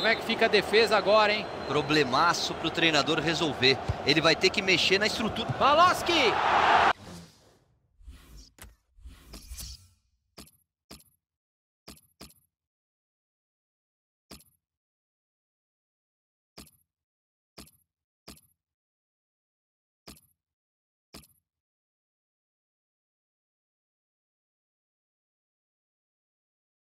como é que fica a defesa agora, hein? Problemaço para o treinador resolver. Ele vai ter que mexer na estrutura. Baloski!